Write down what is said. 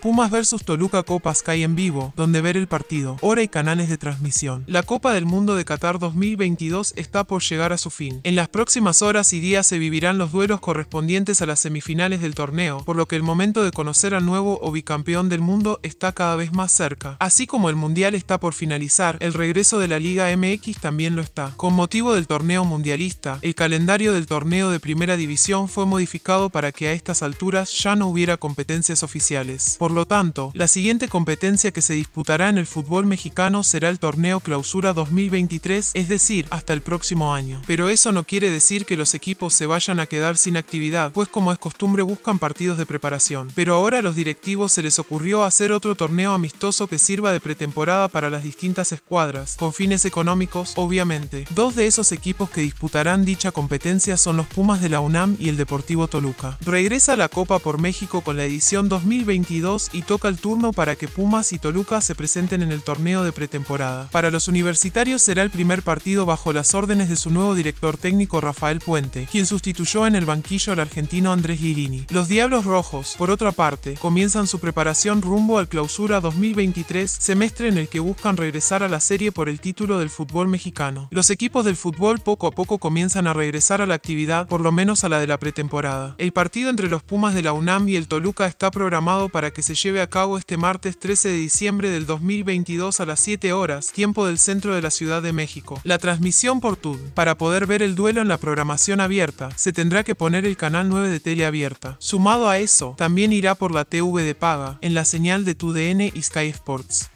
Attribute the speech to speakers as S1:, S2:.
S1: Pumas vs Toluca Copa Sky en vivo, donde ver el partido, hora y canales de transmisión. La Copa del Mundo de Qatar 2022 está por llegar a su fin. En las próximas horas y días se vivirán los duelos correspondientes a las semifinales del torneo, por lo que el momento de conocer al nuevo o bicampeón del mundo está cada vez más cerca. Así como el Mundial está por finalizar, el regreso de la Liga MX también lo está. Con motivo del torneo mundialista, el calendario del torneo de primera división fue modificado para que a estas alturas ya no hubiera competencias oficiales. Por lo tanto, la siguiente competencia que se disputará en el fútbol mexicano será el torneo Clausura 2023, es decir, hasta el próximo año. Pero eso no quiere decir que los equipos se vayan a quedar sin actividad, pues como es costumbre buscan partidos de preparación. Pero ahora a los directivos se les ocurrió hacer otro torneo amistoso que sirva de pretemporada para las distintas escuadras, con fines económicos, obviamente. Dos de esos equipos que disputarán dicha competencia son los Pumas de la UNAM y el Deportivo Toluca. Regresa la Copa por México con la edición 2022 y toca el turno para que Pumas y Toluca se presenten en el torneo de pretemporada. Para los universitarios será el primer partido bajo las órdenes de su nuevo director técnico Rafael Puente, quien sustituyó en el banquillo al argentino Andrés Girini. Los Diablos Rojos, por otra parte, comienzan su preparación rumbo al clausura 2023, semestre en el que buscan regresar a la serie por el título del fútbol mexicano. Los equipos del fútbol poco a poco comienzan a regresar a la actividad, por lo menos a la de la pretemporada. El partido entre los Pumas de la UNAM y el Toluca está programado para que se lleve a cabo este martes 13 de diciembre del 2022 a las 7 horas, tiempo del centro de la Ciudad de México. La transmisión por TUD. Para poder ver el duelo en la programación abierta, se tendrá que poner el canal 9 de tele abierta. Sumado a eso, también irá por la TV de paga, en la señal de TUDN y Sky Sports.